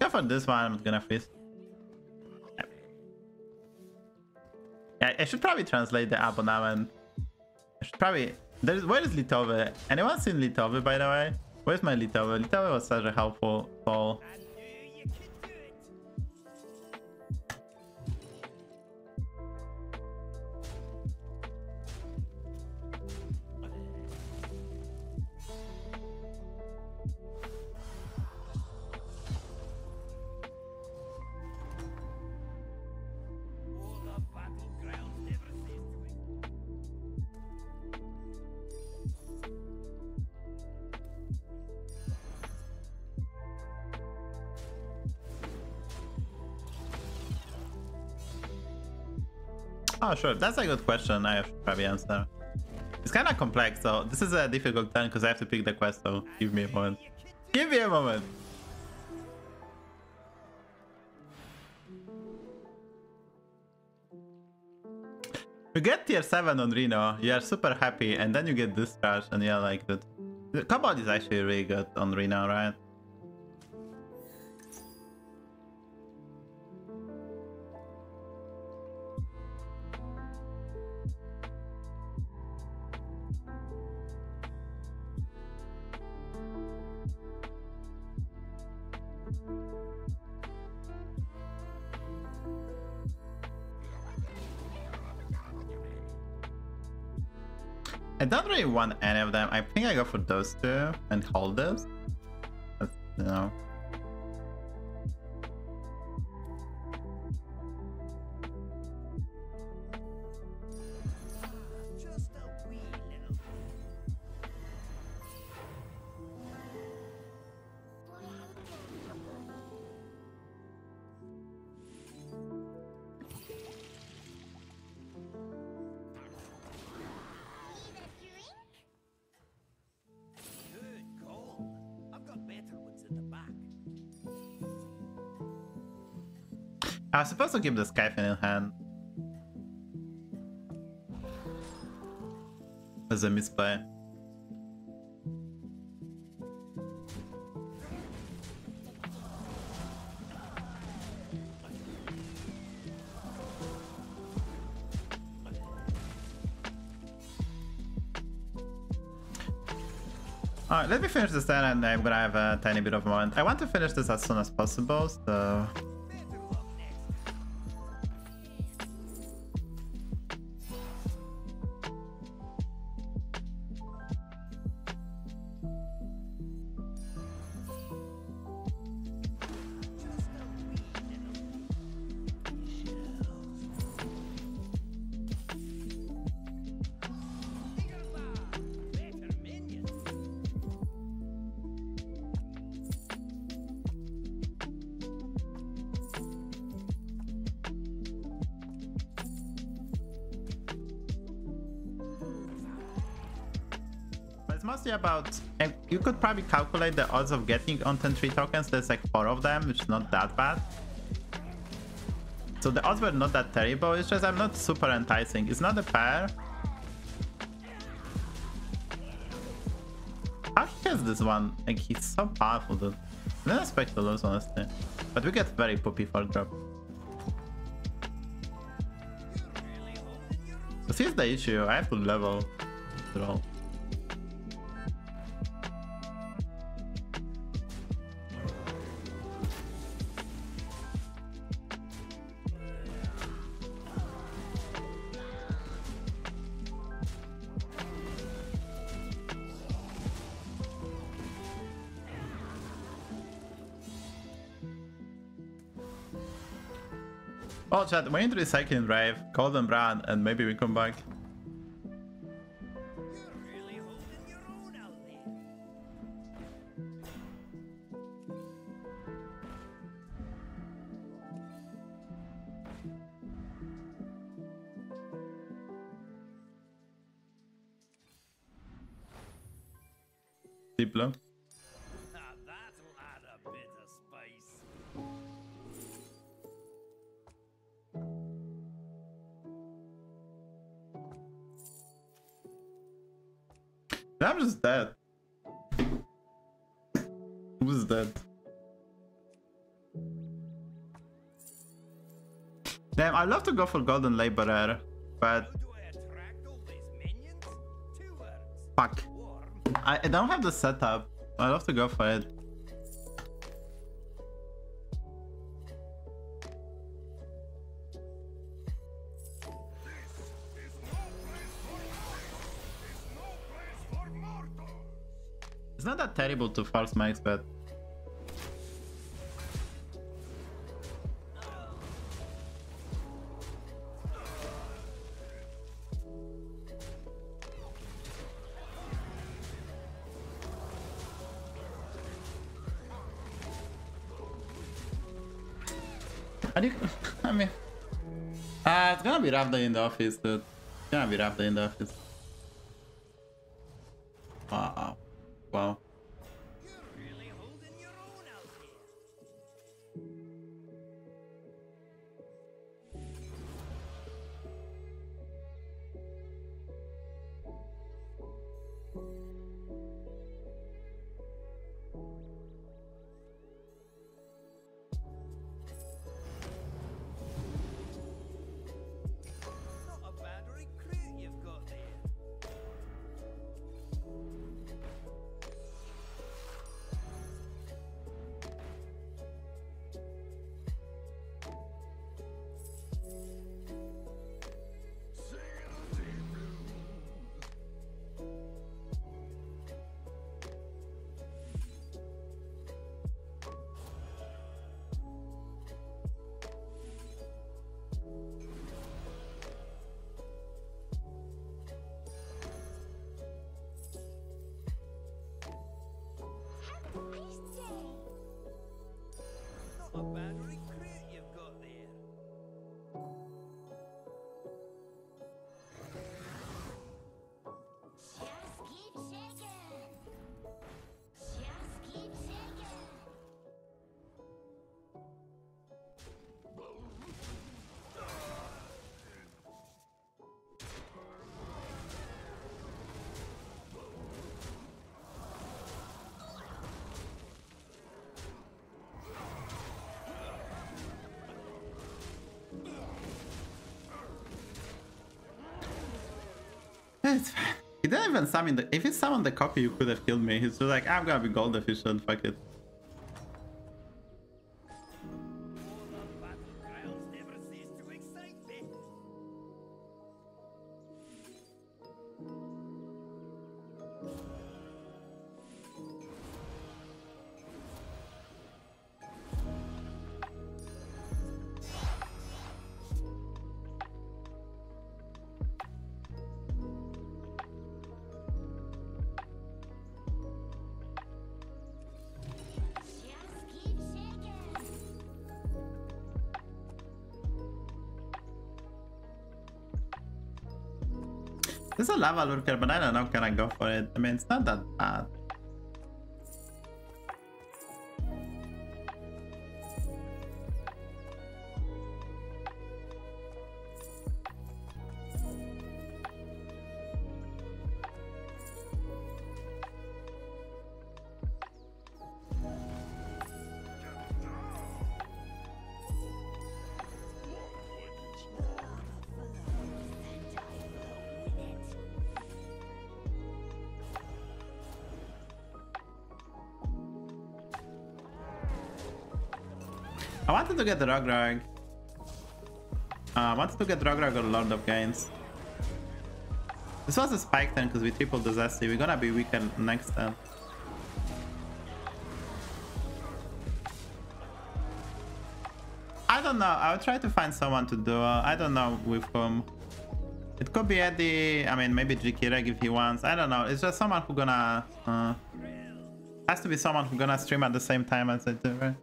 Yeah, for this one, I'm gonna freeze. Yeah, I should probably translate the abonnement. I should probably. There's where is Litove? Anyone seen Litove by the way? Where's my Litove? Litove was such a helpful soul. Oh, sure. That's a good question. I should probably answer. It's kind of complex, so this is a difficult turn because I have to pick the quest, so give me a moment. Give me a moment. You get tier 7 on Reno, you are super happy, and then you get this trash, and you're like, that. The is actually really good on Reno, right? I don't really want any of them. I think I go for those two and hold this. You know. I was supposed to keep the Skyfin in hand. As a misplay. Alright, let me finish this then and I'm gonna have a tiny bit of a moment. I want to finish this as soon as possible, so... mostly about you could probably calculate the odds of getting on 10 3 tokens. There's like four of them which is not that bad. So the odds were not that terrible. It's just i'm not super enticing. It's not a pair. How he has this one? Like he's so powerful dude. I didn't expect to lose honestly. But we get very poopy for drop. This is the issue. I have to level at chat, into the second drive. Call them Brad, and maybe we come back. Diplo. That'll Just dead. Who's dead? Damn, I'd love to go for Golden Laborer, but I? Two words. fuck. I, I don't have the setup. I'd love to go for it. It's not that terrible to false max, but do you, I mean, uh, it's gonna be rough day in the office, dude. It's gonna be rough day in the office. He didn't even summon the. If he summoned the copy, you could have killed me. He's just like, I'm gonna be gold efficient. Fuck it. There's a lava lurker, but I don't know. Can I go for it? I mean, it's not that bad. I wanted to get the Rogrog. Uh, I wanted to get Rogrog or Lord of Gains. This was a spike turn because we tripled Zesty. We're gonna be weaker next turn. I don't know. I'll try to find someone to do. Uh, I don't know with whom. It could be Eddie. I mean, maybe Jikireg if he wants. I don't know. It's just someone who gonna. Uh, has to be someone who gonna stream at the same time as I do, right?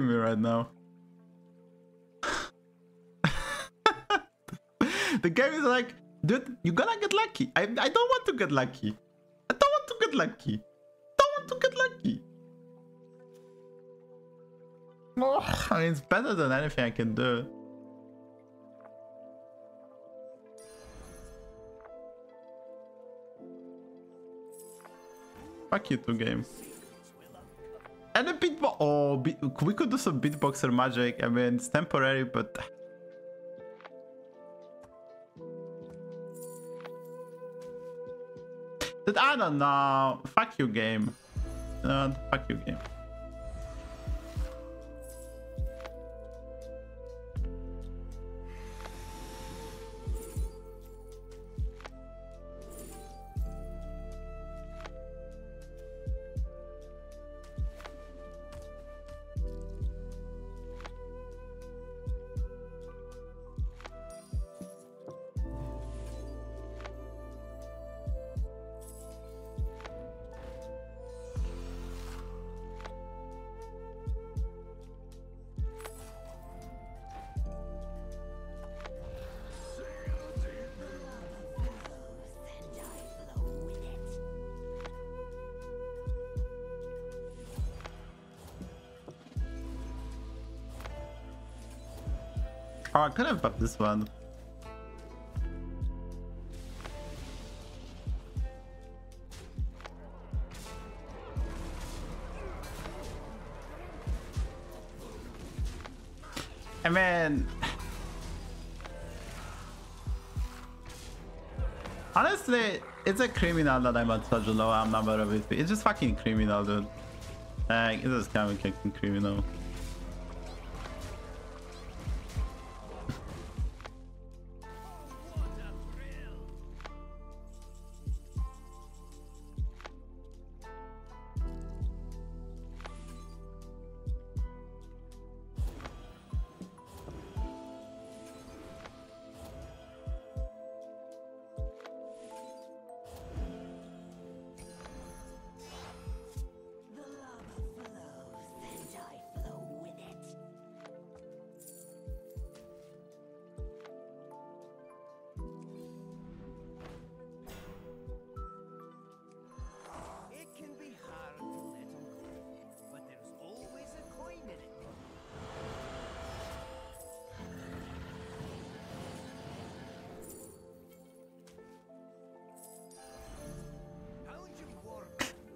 Me right now? the game is like, dude, you're gonna get lucky. I, I don't want to get lucky. I don't want to get lucky. don't want to get lucky. Oh, I mean, it's better than anything I can do. Fuck you two game. And a beatbox. Oh, we could do some beatboxer magic. I mean, it's temporary, but. I don't know. Fuck you, game. No, fuck you, game. Oh, I could have bought this one. I mean, honestly, it's a criminal that I'm at such a low number of it. It's just fucking criminal, dude. Like, it's just kind of fucking criminal.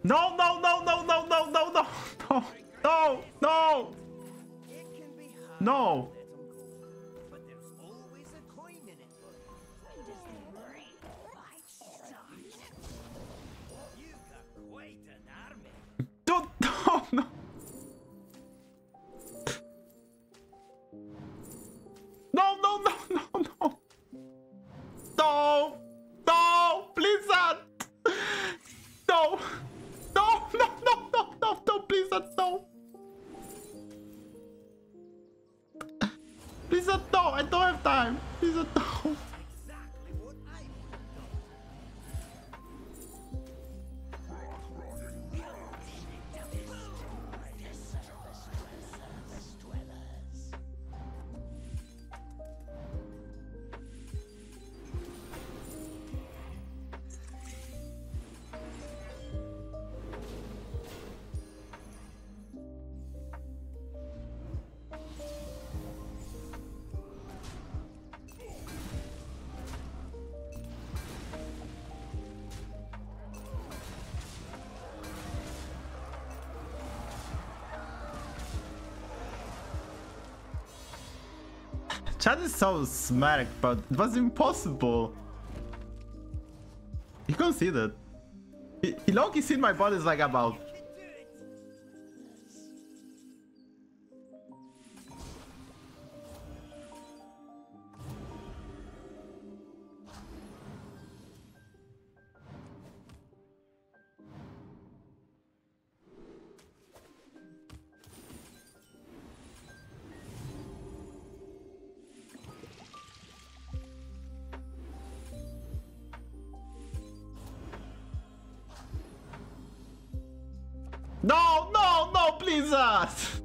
No, no, no, no, no, no, no, no, no, no, no, no. Dude, no, no. No, no, no, no, no. No, no, Blizzard. No, no, Chad is so smart, but it was impossible. You can see that. He, he low-key seen my body is like about no, please us.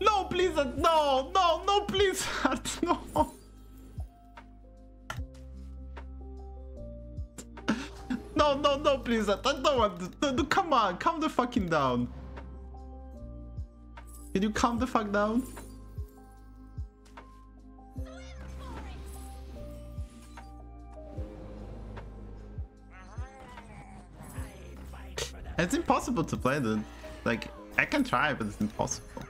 No, please Blizzard, no, no, no, Blizzard, no. No, no, no, Blizzard, uh, I don't want. No, no, come on, calm the fucking down. Can you calm the fuck down? It's impossible to play the like I can try but it's impossible.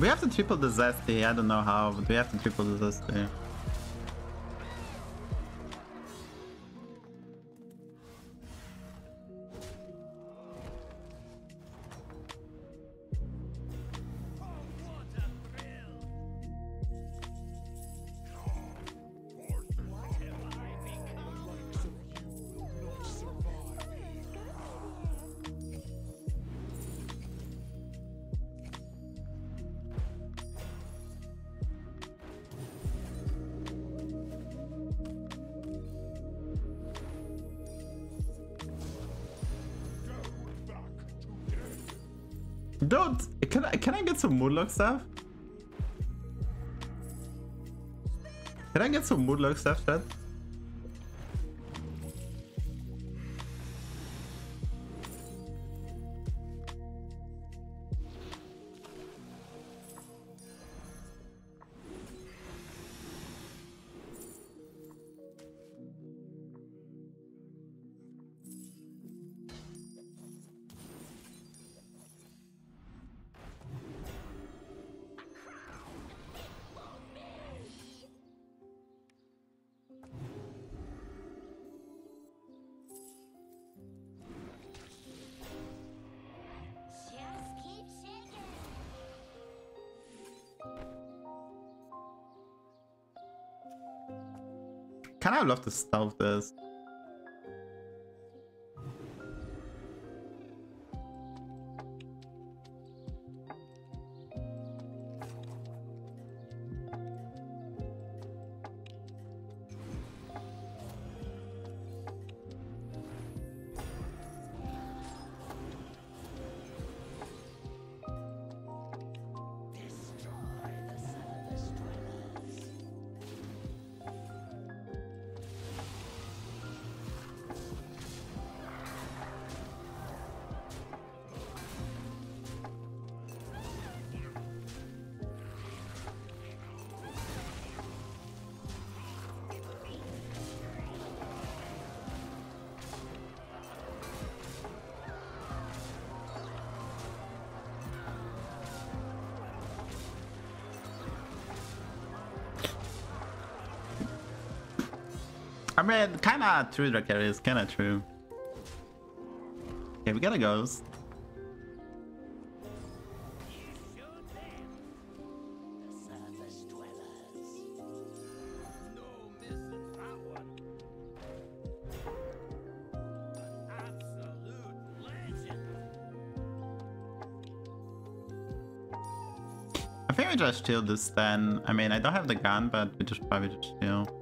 We have to triple the zesty. I don't know how, but we have to triple the zesty. Dude, can I can I get some Moonlock stuff? Can I get some Moonlock stuff, chat? Kind of love to stealth this. I mean, kind of true, Drakari is kind of true. Okay, we got a ghost. I think we just shield this then. I mean, I don't have the gun, but we just probably just shield.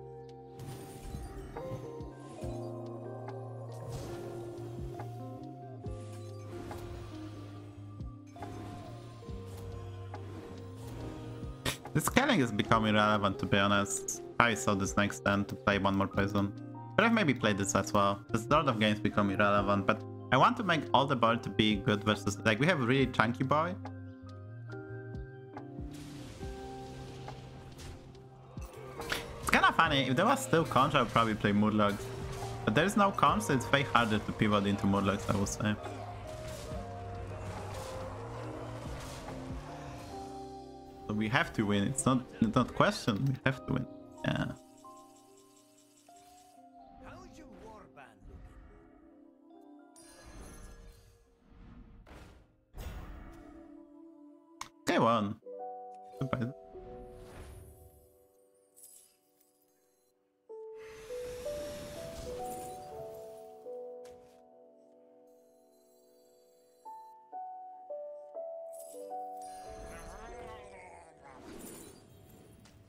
Scaling is becoming relevant to be honest. I saw this next turn to play one more poison. But I've maybe played this as well. There's a lot of games become irrelevant, but I want to make all the board to be good versus like we have a really chunky boy. It's kind of funny. If there was still cons, I would probably play Murlocs. But there's no cons, so it's way harder to pivot into Murlocs, I would say. We have to win. It's not it's not question. We have to win. Yeah.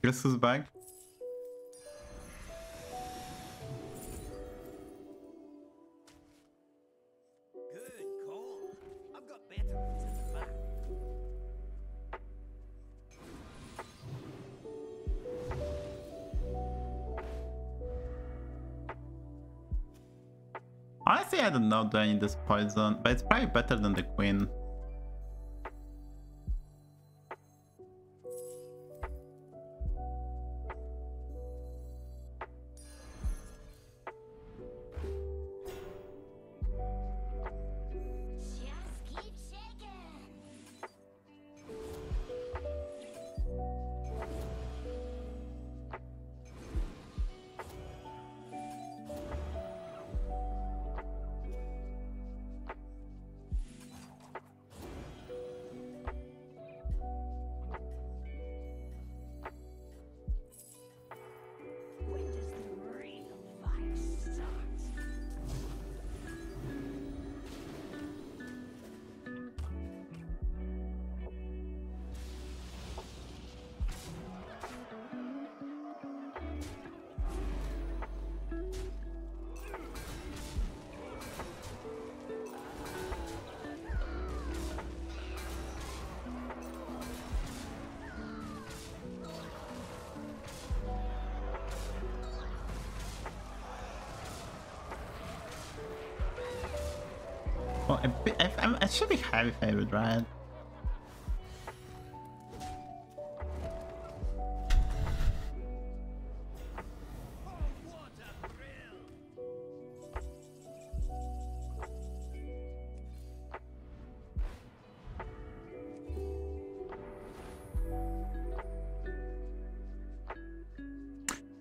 In the back. Honestly, I don't know do I need this poison, but it's probably better than the queen. Well, I, I, I should be heavy favorite, right?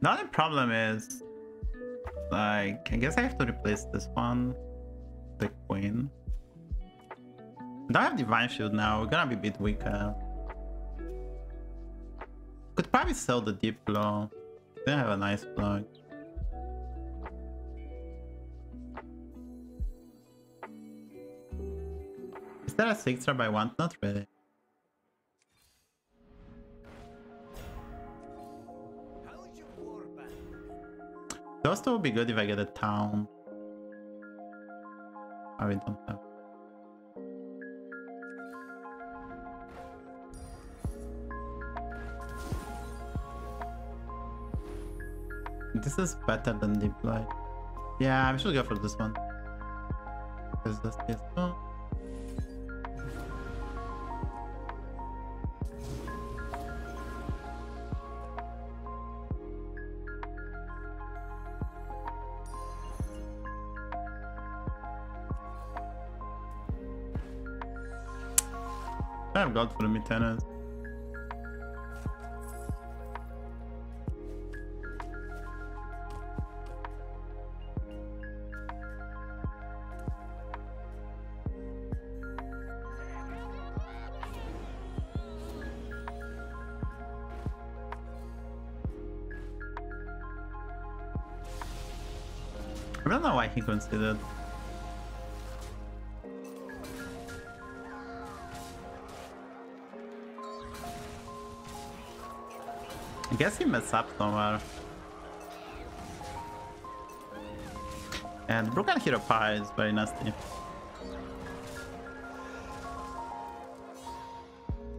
A! The problem is, like, I guess I have to replace this one, the queen. Don't have divine shield now. We're gonna be a bit weaker. Could probably sell the Deep Blue. They have a nice block. Is that a six drop I want? Not really. Those two would be good if I get a town. I don't have. This is better than Deep Light. Yeah, we should go for this one. Because this is... I have got for the Mitanas. I don't know why he considered. I guess he messed up somewhere. And Broken Hero Pie is very nasty.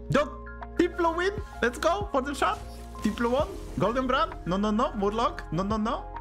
Don't Deep Blue win! Let's go for the shot! Deep Blue won! Golden Brann! No no no! Murloc! No no no!